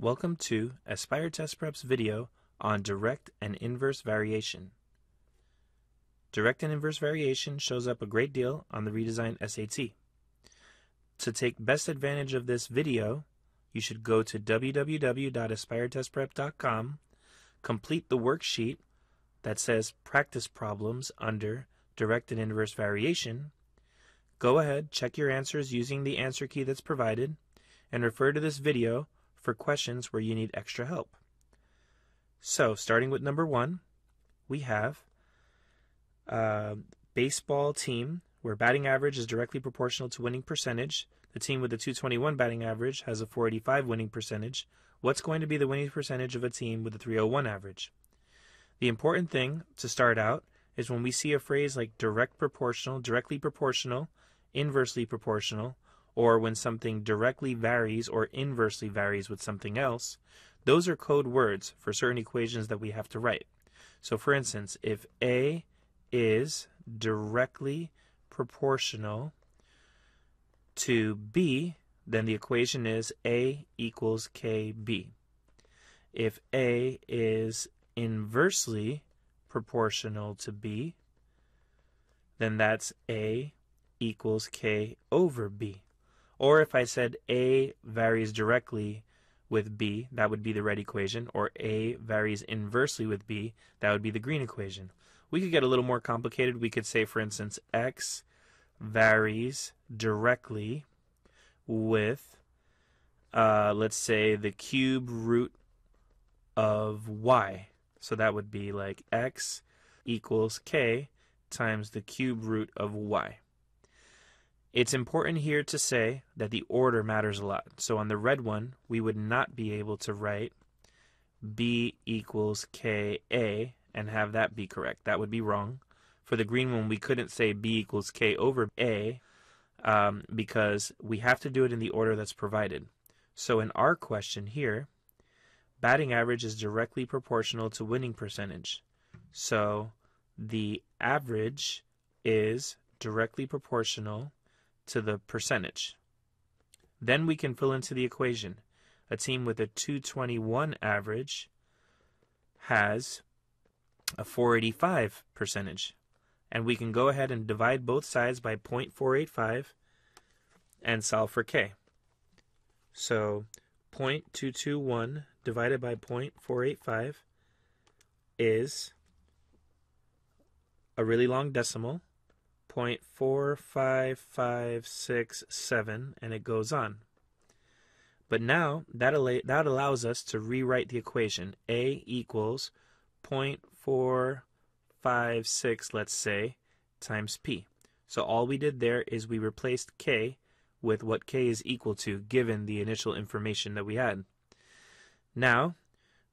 Welcome to Aspire Test Prep's video on direct and inverse variation. Direct and inverse variation shows up a great deal on the redesigned SAT. To take best advantage of this video, you should go to www.aspiretestprep.com, complete the worksheet that says practice problems under direct and inverse variation. Go ahead, check your answers using the answer key that's provided, and refer to this video for questions where you need extra help. So, starting with number one, we have a baseball team where batting average is directly proportional to winning percentage. The team with the 221 batting average has a 485 winning percentage. What's going to be the winning percentage of a team with a 301 average? The important thing to start out is when we see a phrase like direct proportional, directly proportional, inversely proportional, or when something directly varies or inversely varies with something else, those are code words for certain equations that we have to write. So for instance, if A is directly proportional to B, then the equation is A equals KB. If A is inversely proportional to B, then that's A equals K over B. Or if I said A varies directly with B, that would be the red equation, or A varies inversely with B, that would be the green equation. We could get a little more complicated. We could say, for instance, X varies directly with, uh, let's say, the cube root of Y. So that would be like X equals K times the cube root of Y. It's important here to say that the order matters a lot. So on the red one, we would not be able to write B equals KA and have that be correct. That would be wrong. For the green one, we couldn't say B equals K over A um, because we have to do it in the order that's provided. So in our question here, batting average is directly proportional to winning percentage. So the average is directly proportional to the percentage. Then we can fill into the equation. A team with a 221 average has a 485 percentage. And we can go ahead and divide both sides by 0.485 and solve for k. So 0.221 divided by 0.485 is a really long decimal 0.45567 and it goes on. But now that, that allows us to rewrite the equation. A equals 0.456, let's say, times P. So all we did there is we replaced K with what K is equal to given the initial information that we had. Now,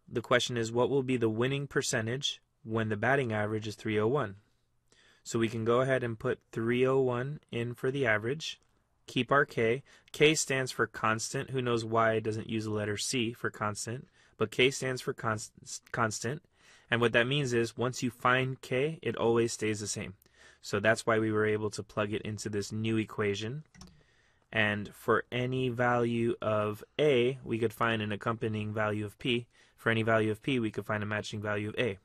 the question is what will be the winning percentage when the batting average is 301? So we can go ahead and put 301 in for the average. Keep our K. K stands for constant. Who knows why it doesn't use the letter C for constant? But K stands for const constant. And what that means is once you find K, it always stays the same. So that's why we were able to plug it into this new equation. And for any value of A, we could find an accompanying value of P. For any value of P, we could find a matching value of A.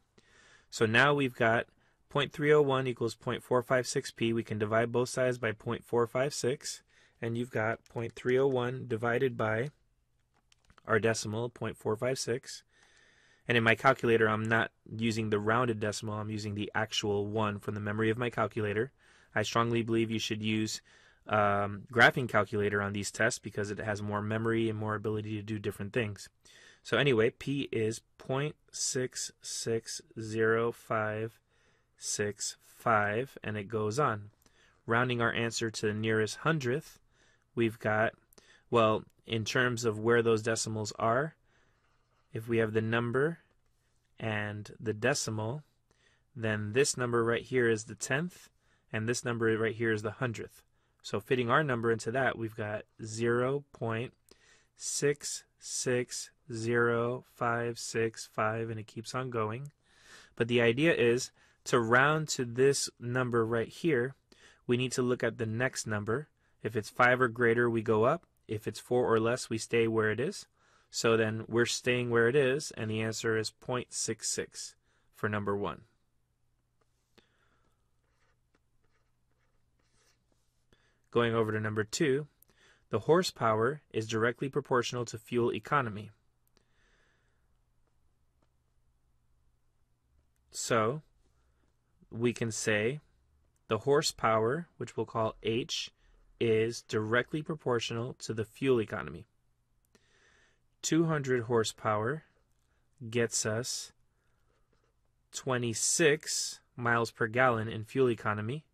So now we've got 0.301 equals 0.456p. We can divide both sides by 0.456, and you've got 0.301 divided by our decimal, 0.456. And in my calculator, I'm not using the rounded decimal, I'm using the actual one from the memory of my calculator. I strongly believe you should use um, graphing calculator on these tests because it has more memory and more ability to do different things. So anyway, P is 0.6605 six, five, and it goes on. Rounding our answer to the nearest hundredth, we've got, well, in terms of where those decimals are, if we have the number and the decimal, then this number right here is the tenth, and this number right here is the hundredth. So fitting our number into that, we've got 0.66055, and it keeps on going. But the idea is to round to this number right here, we need to look at the next number. If it's 5 or greater, we go up. If it's 4 or less, we stay where it is. So then we're staying where it is, and the answer is 0.66 for number one. Going over to number two, the horsepower is directly proportional to fuel economy. So we can say the horsepower, which we'll call H, is directly proportional to the fuel economy. 200 horsepower gets us 26 miles per gallon in fuel economy.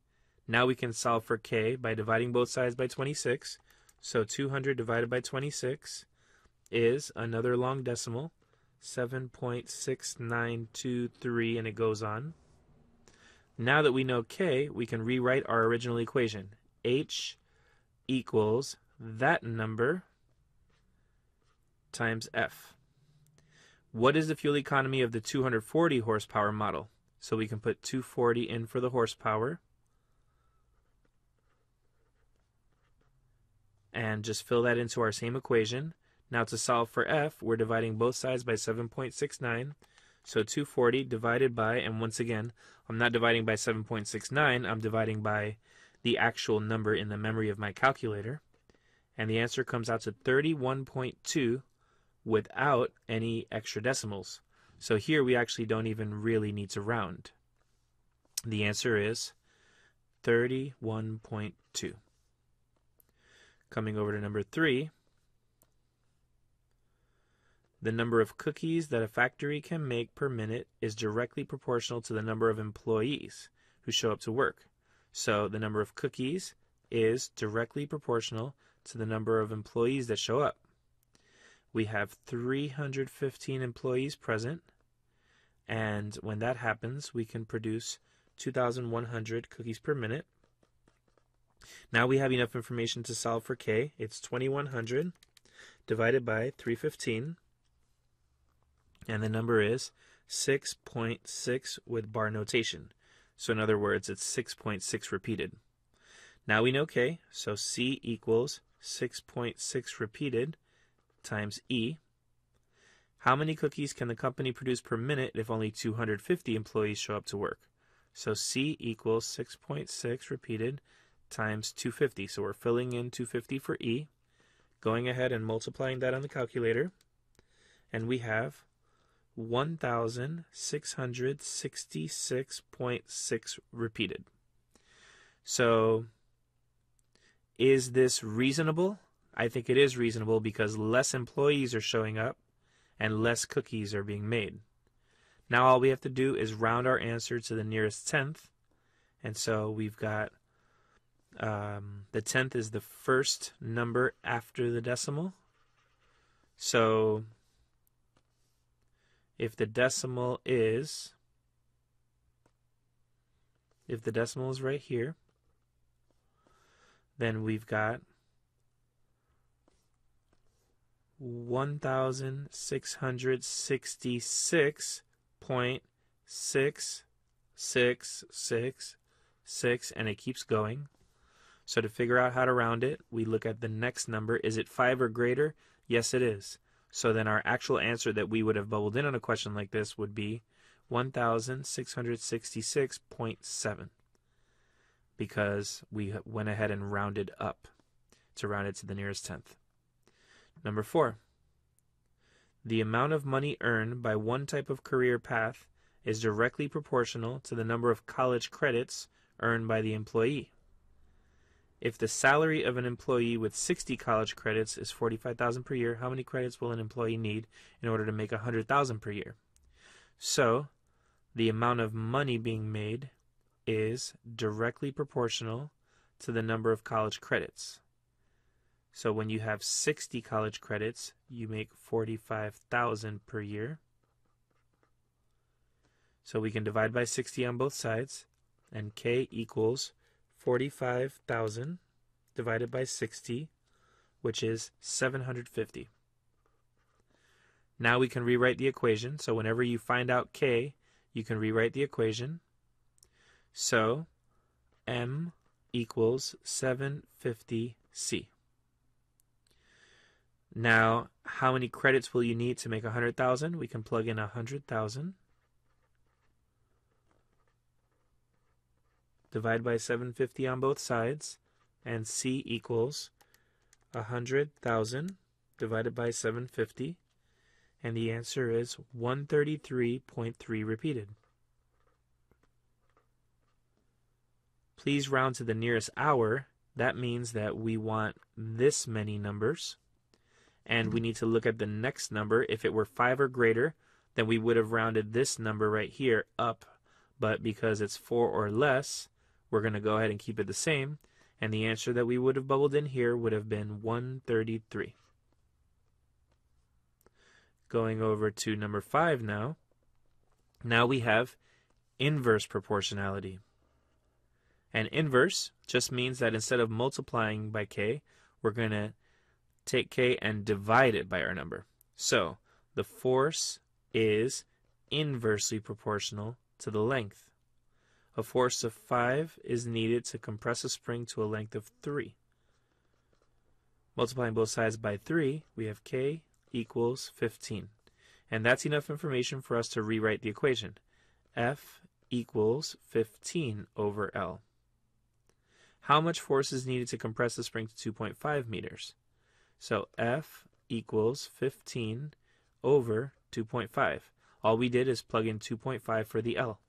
Now we can solve for K by dividing both sides by 26. So 200 divided by 26 is another long decimal, 7.6923, and it goes on. Now that we know K, we can rewrite our original equation. H equals that number times F. What is the fuel economy of the 240 horsepower model? So we can put 240 in for the horsepower. And just fill that into our same equation. Now to solve for F, we're dividing both sides by 7.69. So 240 divided by, and once again, I'm not dividing by 7.69, I'm dividing by the actual number in the memory of my calculator. And the answer comes out to 31.2 without any extra decimals. So here we actually don't even really need to round. The answer is 31.2. Coming over to number three, the number of cookies that a factory can make per minute is directly proportional to the number of employees who show up to work. So the number of cookies is directly proportional to the number of employees that show up. We have 315 employees present, and when that happens, we can produce 2,100 cookies per minute. Now we have enough information to solve for k. It's 2,100 divided by 315 and the number is 6.6 with bar notation. So in other words, it's 6.6 repeated. Now we know K, so C equals 6.6 repeated times E. How many cookies can the company produce per minute if only 250 employees show up to work? So C equals 6.6 repeated times 250. So we're filling in 250 for E, going ahead and multiplying that on the calculator, and we have 1,666.6 repeated. So, is this reasonable? I think it is reasonable because less employees are showing up and less cookies are being made. Now all we have to do is round our answer to the nearest tenth. And so we've got um, the tenth is the first number after the decimal. So if the decimal is if the decimal is right here then we've got 1666.6666 and it keeps going. So to figure out how to round it we look at the next number. Is it 5 or greater? Yes it is so then our actual answer that we would have bubbled in on a question like this would be 1666.7 because we went ahead and rounded up to round it to the nearest tenth. Number four, the amount of money earned by one type of career path is directly proportional to the number of college credits earned by the employee. If the salary of an employee with 60 college credits is 45,000 per year, how many credits will an employee need in order to make 100,000 per year? So, the amount of money being made is directly proportional to the number of college credits. So when you have 60 college credits, you make 45,000 per year. So we can divide by 60 on both sides, and K equals 45,000 divided by 60, which is 750. Now we can rewrite the equation. So whenever you find out K, you can rewrite the equation. So M equals 750C. Now, how many credits will you need to make 100,000? We can plug in 100,000. Divide by 750 on both sides. And C equals 100,000 divided by 750. And the answer is 133.3 repeated. Please round to the nearest hour. That means that we want this many numbers and we need to look at the next number. If it were 5 or greater, then we would have rounded this number right here up, but because it's 4 or less, we're going to go ahead and keep it the same, and the answer that we would have bubbled in here would have been 133. Going over to number 5 now. Now we have inverse proportionality. And inverse just means that instead of multiplying by k, we're going to take k and divide it by our number. So the force is inversely proportional to the length. A force of 5 is needed to compress a spring to a length of 3. Multiplying both sides by 3, we have k equals 15. And that's enough information for us to rewrite the equation. F equals 15 over L. How much force is needed to compress the spring to 2.5 meters? So F equals 15 over 2.5. All we did is plug in 2.5 for the L.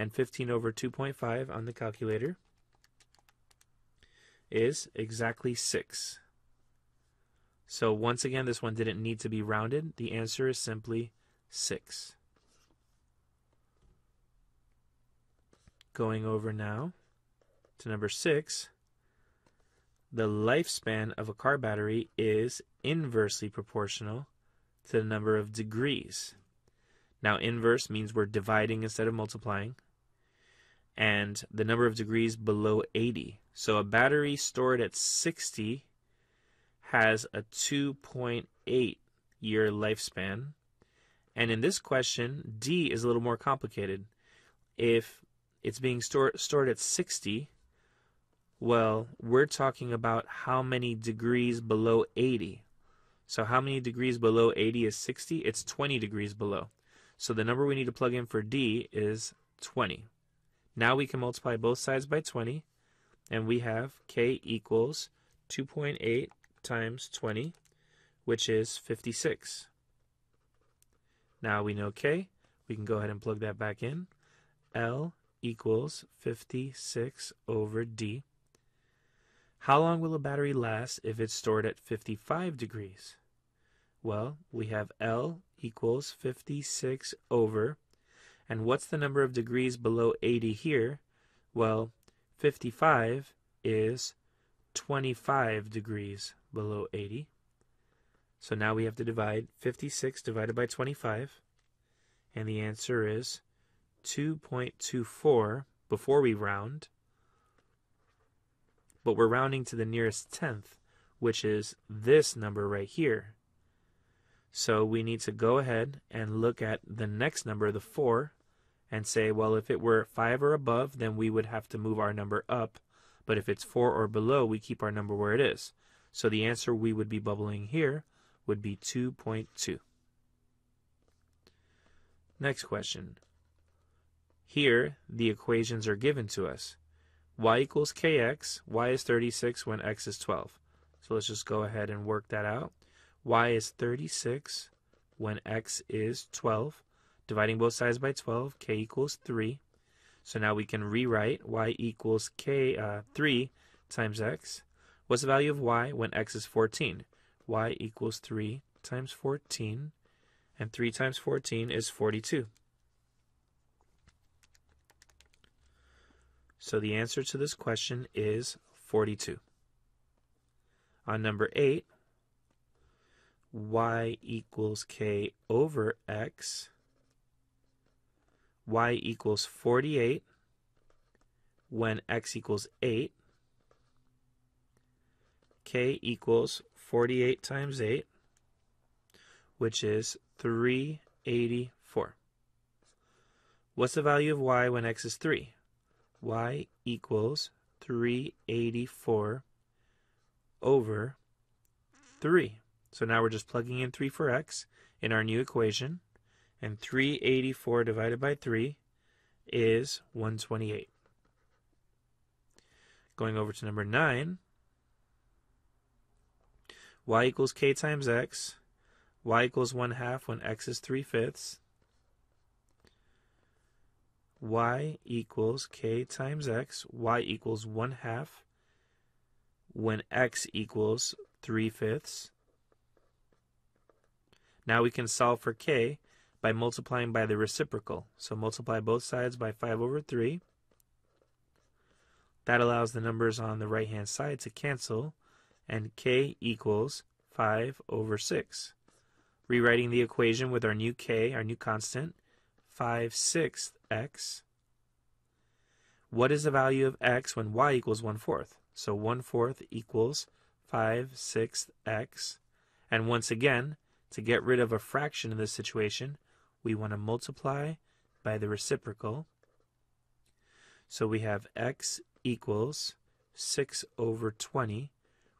And 15 over 2.5 on the calculator is exactly 6. So once again, this one didn't need to be rounded. The answer is simply 6. Going over now to number 6, the lifespan of a car battery is inversely proportional to the number of degrees. Now, inverse means we're dividing instead of multiplying. And the number of degrees below 80. So a battery stored at 60 has a 2.8 year lifespan. And in this question, D is a little more complicated. If it's being store, stored at 60, well, we're talking about how many degrees below 80. So how many degrees below 80 is 60? It's 20 degrees below. So the number we need to plug in for D is 20. Now we can multiply both sides by 20, and we have K equals 2.8 times 20, which is 56. Now we know K. We can go ahead and plug that back in. L equals 56 over D. How long will a battery last if it's stored at 55 degrees? Well, we have L equals 56 over, and what's the number of degrees below 80 here? Well, 55 is 25 degrees below 80. So now we have to divide 56 divided by 25, and the answer is 2.24 before we round but we're rounding to the nearest tenth, which is this number right here. So we need to go ahead and look at the next number, the 4, and say, well, if it were 5 or above, then we would have to move our number up. But if it's 4 or below, we keep our number where it is. So the answer we would be bubbling here would be 2.2. Next question. Here, the equations are given to us y equals kx, y is 36 when x is 12. So let's just go ahead and work that out. y is 36 when x is 12. Dividing both sides by 12, k equals 3. So now we can rewrite y equals k uh, 3 times x. What's the value of y when x is 14? y equals 3 times 14, and 3 times 14 is 42. So the answer to this question is 42. On number 8, y equals k over x. y equals 48 when x equals 8. k equals 48 times 8, which is 384. What's the value of y when x is 3? y equals 384 over 3. So now we're just plugging in 3 for x in our new equation. And 384 divided by 3 is 128. Going over to number 9, y equals k times x, y equals 1 half when x is 3 fifths, y equals k times x, y equals 1 half when x equals 3 fifths. Now we can solve for k by multiplying by the reciprocal. So multiply both sides by 5 over 3. That allows the numbers on the right hand side to cancel, and k equals 5 over 6. Rewriting the equation with our new k, our new constant, 5 sixths x. What is the value of x when y equals 1 fourth? So 1 fourth equals 5 sixths x. And once again, to get rid of a fraction in this situation, we want to multiply by the reciprocal. So we have x equals 6 over 20,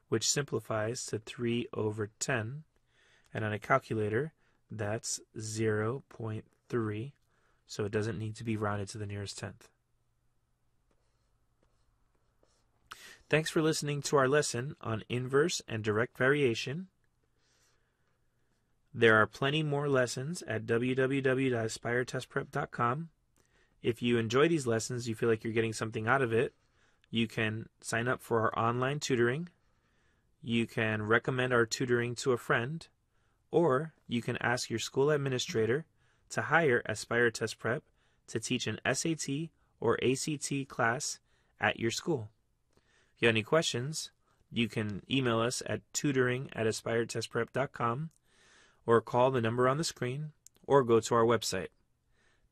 which simplifies to 3 over 10. And on a calculator, that's 0.3, so it doesn't need to be rounded to the nearest tenth. Thanks for listening to our lesson on inverse and direct variation. There are plenty more lessons at www.aspiretestprep.com. If you enjoy these lessons, you feel like you're getting something out of it, you can sign up for our online tutoring. You can recommend our tutoring to a friend, or you can ask your school administrator to hire Aspire Test Prep to teach an SAT or ACT class at your school. If you have any questions, you can email us at tutoring at aspiretestprep.com or call the number on the screen or go to our website.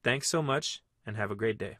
Thanks so much and have a great day.